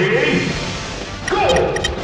Ready? Go!